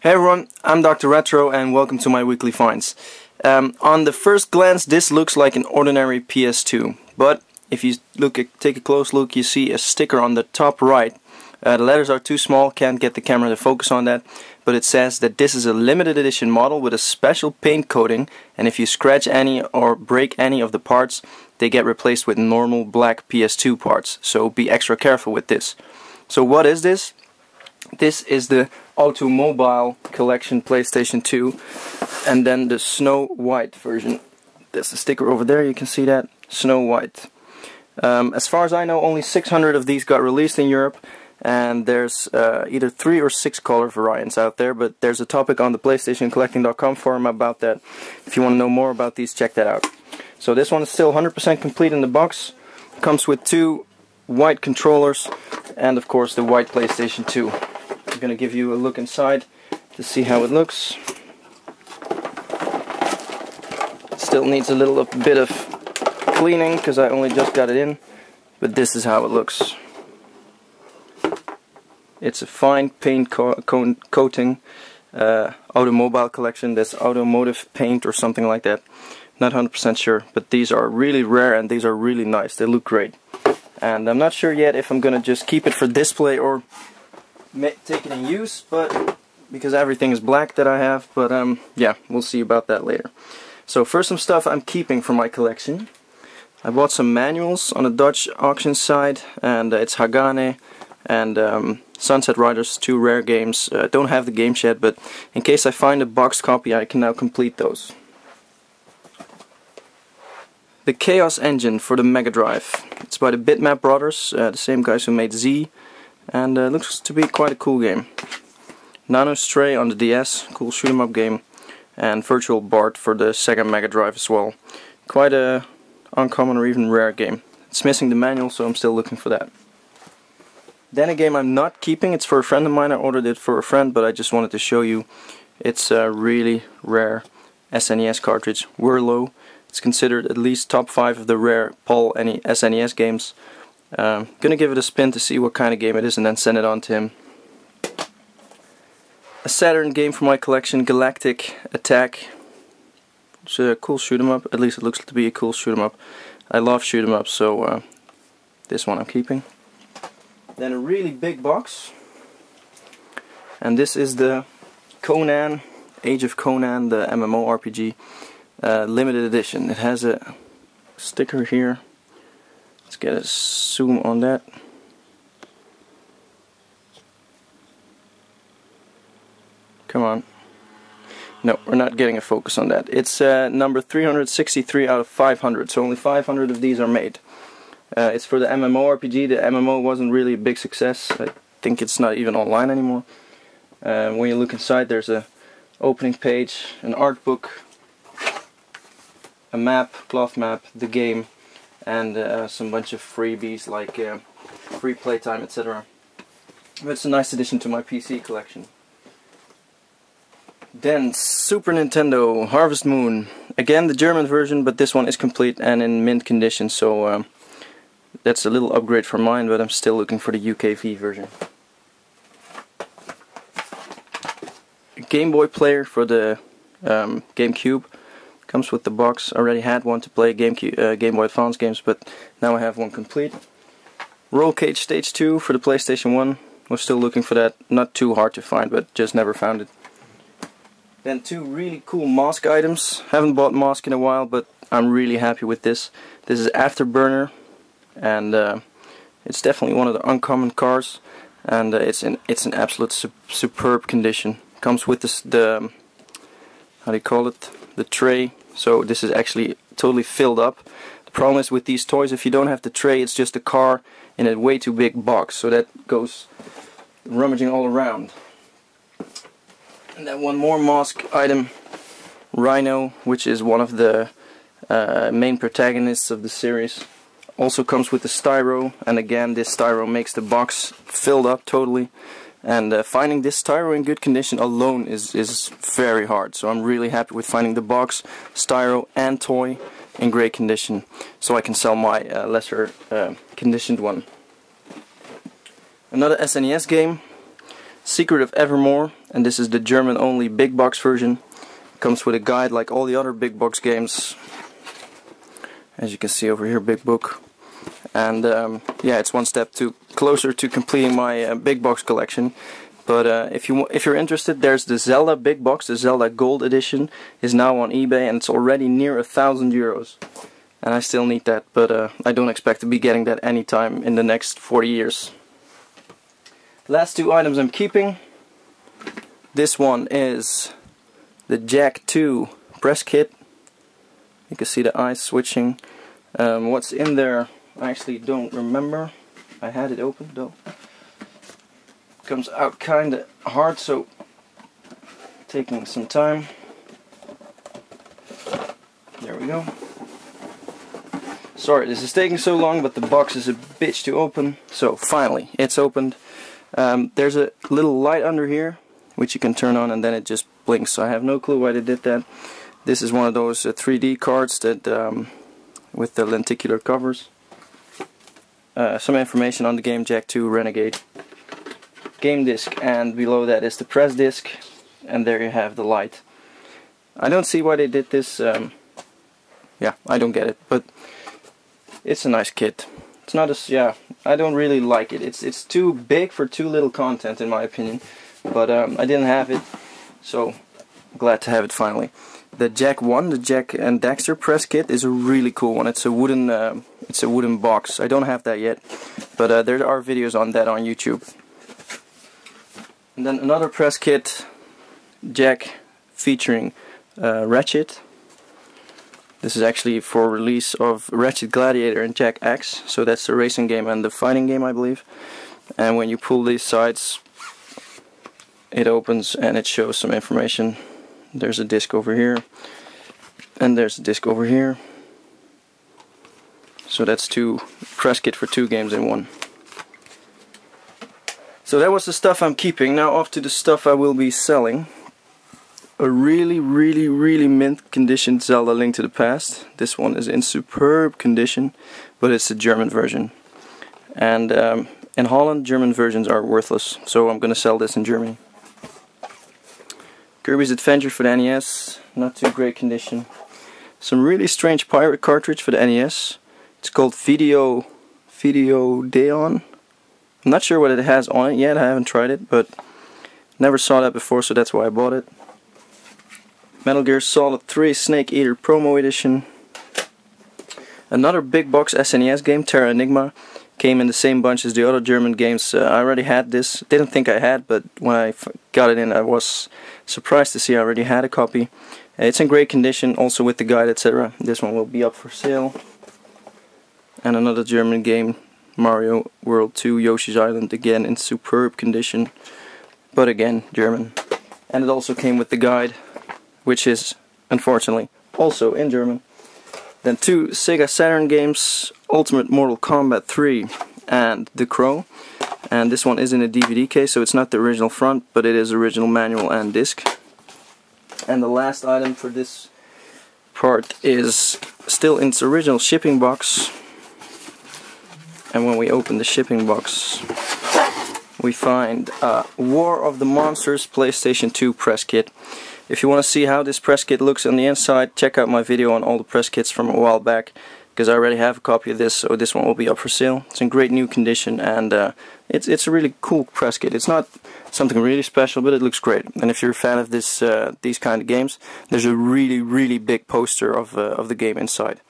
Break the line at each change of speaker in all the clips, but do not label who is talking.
Hey everyone, I'm Dr. Retro and welcome to my weekly finds. Um, on the first glance this looks like an ordinary PS2, but if you look at, take a close look you see a sticker on the top right. Uh, the letters are too small, can't get the camera to focus on that, but it says that this is a limited edition model with a special paint coating and if you scratch any or break any of the parts they get replaced with normal black PS2 parts, so be extra careful with this. So what is this? This is the Automobile Collection PlayStation 2 and then the Snow White version. There's a sticker over there, you can see that. Snow White. Um, as far as I know, only 600 of these got released in Europe and there's uh, either three or six color variants out there, but there's a topic on the PlayStationCollecting.com forum about that. If you want to know more about these, check that out. So this one is still 100% complete in the box. Comes with two white controllers and of course the white PlayStation 2. I'm gonna give you a look inside to see how it looks. Still needs a little bit of cleaning because I only just got it in, but this is how it looks. It's a fine paint co co coating uh, automobile collection. That's automotive paint or something like that. Not 100% sure, but these are really rare and these are really nice. They look great and I'm not sure yet if I'm gonna just keep it for display or take it in use but because everything is black that I have but um yeah we'll see about that later so first some stuff I'm keeping for my collection I bought some manuals on the Dutch auction site, and uh, it's Hagane and um, Sunset Riders, two rare games. Uh, don't have the games yet, but in case I find a boxed copy, I can now complete those. The Chaos Engine for the Mega Drive. It's by the Bitmap Brothers, uh, the same guys who made Z, and uh, looks to be quite a cool game. Nanostray on the DS, cool shoot 'em up game, and Virtual Bart for the Sega Mega Drive as well. Quite a uncommon or even rare game. It's missing the manual, so I'm still looking for that. Then a game I'm not keeping, it's for a friend of mine, I ordered it for a friend, but I just wanted to show you. It's a really rare SNES cartridge, Whirlo. It's considered at least top 5 of the rare PAL SNES games. Um, gonna give it a spin to see what kind of game it is and then send it on to him. A Saturn game for my collection, Galactic Attack. It's a cool shoot 'em up, at least it looks to be a cool shoot 'em up. I love shoot 'em up, so uh, this one I'm keeping. Then a really big box. And this is the Conan, Age of Conan, the MMORPG uh, limited edition. It has a sticker here. Get a zoom on that. Come on. No, we're not getting a focus on that. It's uh, number 363 out of 500, so only 500 of these are made. Uh, it's for the MMORPG. The MMO wasn't really a big success. I think it's not even online anymore. Uh, when you look inside, there's a opening page, an art book, a map, cloth map, the game, and uh, some bunch of freebies like uh, free playtime, etc. It's a nice addition to my PC collection. Then Super Nintendo Harvest Moon. Again, the German version, but this one is complete and in mint condition, so uh, that's a little upgrade from mine, but I'm still looking for the UKV version. Game Boy player for the um, GameCube. Comes with the box. I already had one to play Game, uh, Game Boy Advance games, but now I have one complete. Rollcage Stage 2 for the PlayStation 1. Was still looking for that. Not too hard to find, but just never found it. Then two really cool Mask items. Haven't bought Mask in a while, but I'm really happy with this. This is Afterburner, and uh, it's definitely one of the uncommon cars, and uh, it's in it's an absolute su superb condition. Comes with this, the how do you call it? The tray so this is actually totally filled up. The problem is with these toys, if you don't have the tray, it's just a car in a way too big box. So that goes rummaging all around. And then one more mask item, Rhino, which is one of the uh, main protagonists of the series. Also comes with the styro, and again this styro makes the box filled up totally and uh, finding this styro in good condition alone is, is very hard so I'm really happy with finding the box, styro and toy in great condition so I can sell my uh, lesser uh, conditioned one. Another SNES game Secret of Evermore, and this is the German only big box version. Comes with a guide like all the other big box games. As you can see over here, big book. And um, yeah, it's one step to closer to completing my uh, big box collection. But uh, if you if you're interested, there's the Zelda big box, the Zelda Gold Edition, is now on eBay and it's already near a thousand euros. And I still need that, but uh, I don't expect to be getting that anytime in the next 40 years. Last two items I'm keeping. This one is the Jak 2 press kit. You can see the eyes switching. Um, what's in there, I actually don't remember. I had it open though. Comes out kind of hard so taking some time. There we go. Sorry this is taking so long but the box is a bitch to open. So finally it's opened. Um, there's a little light under here which you can turn on and then it just blinks. So I have no clue why they did that. This is one of those uh, 3D cards that um, with the lenticular covers uh, some information on the game Jak 2 Renegade game disc and below that is the press disc and there you have the light. I don't see why they did this, um, yeah, I don't get it, but it's a nice kit. It's not as, yeah, I don't really like it. It's it's too big for too little content in my opinion, but um, I didn't have it, so glad to have it finally. The Jak 1, the Jak and Daxter press kit is a really cool one. It's a wooden, uh, it's a wooden box. I don't have that yet, but uh, there are videos on that on YouTube. And then another press kit, Jak, featuring uh, Ratchet. This is actually for release of Ratchet Gladiator and Jak X, so that's the racing game and the fighting game I believe. And when you pull these sides, it opens and it shows some information. There's a disc over here, and there's a disc over here. So that's two press kit for two games in one. So that was the stuff I'm keeping. Now off to the stuff I will be selling. A really, really, really mint condition Zelda Link to the Past. This one is in superb condition, but it's the German version. And um, in Holland, German versions are worthless, so I'm gonna sell this in Germany. Kirby's Adventure for the NES, not too great condition. Some really strange pirate cartridge for the NES. It's called Video Video Deon I'm not sure what it has on it yet, I haven't tried it, but never saw that before, so that's why I bought it. Metal Gear Solid 3 Snake Eater Promo Edition. Another big box SNES game, Terranigma, came in the same bunch as the other German games. Uh, I already had this, didn't think I had, but when I got it in I was surprised to see I already had a copy. Uh, it's in great condition, also with the guide, etc. This one will be up for sale. And another German game, Mario World 2 Yoshi's Island again in superb condition but again German and it also came with the guide which is unfortunately also in German then two Sega Saturn games Ultimate Mortal Kombat 3 and The Crow. And this one is in a DVD case so it's not the original front but it is original manual and disc. And the last item for this part is still in its original shipping box. And when we open the shipping box we find uh, War of the Monsters PlayStation 2 press kit. If you want to see how this press kit looks on the inside, check out my video on all the press kits from a while back because I already have a copy of this, so this one will be up for sale. It's in great new condition and uh, it's it's a really cool press kit. It's not something really special, but it looks great. And if you're a fan of this uh, these kind of games, there's a really really big poster of uh, of the game inside.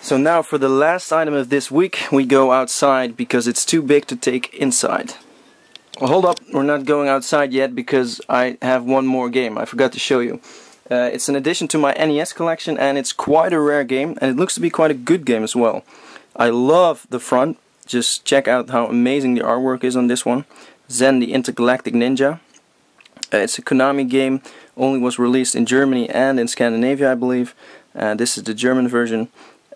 So now for the last item of this week, we go outside because it's too big to take inside. Hold up, we're not going outside yet because I have one more game I forgot to show you. Uh, it's an addition to my NES collection and it's quite a rare game and it looks to be quite a good game as well. I love the front, just check out how amazing the artwork is on this one. Zen the Intergalactic Ninja. Uh, it's a Konami game, only was released in Germany and in Scandinavia I believe. Uh, this is the German version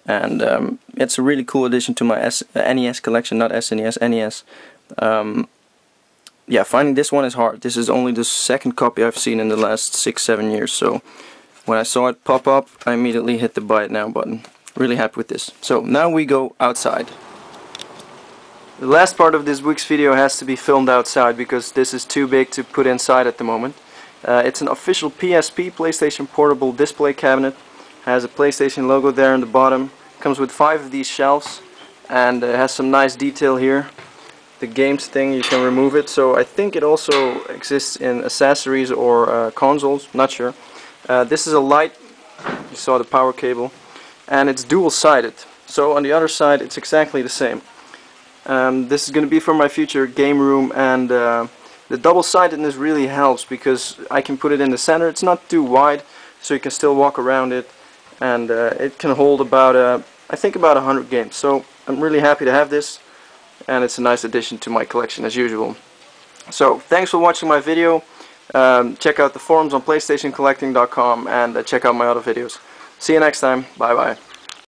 and um, it's a really cool addition to my S NES collection, not SNES, NES. Um, yeah, finding this one is hard. This is only the second copy I've seen in the last six, seven years. So when I saw it pop up, I immediately hit the buy it now button. Really happy with this. So now we go outside. The last part of this week's video has to be filmed outside because this is too big to put inside at the moment. Uh, it's an official PSP, PlayStation Portable Display Cabinet. Has a PlayStation logo there on the bottom. Comes with five of these shelves and uh, has some nice detail here. The games thing, you can remove it. So I think it also exists in accessories or uh, consoles, not sure. Uh, this is a light, you saw the power cable, and it's dual-sided. So on the other side it's exactly the same. Um, this is going to be for my future game room and uh, the double-sidedness really helps because I can put it in the center. It's not too wide so you can still walk around it and uh, it can hold about uh, I think about 100 games. So I'm really happy to have this and it's a nice addition to my collection as usual. So thanks for watching my video. Um, check out the forums on PlayStationCollecting.com and uh, check out my other videos. See you next time. Bye bye.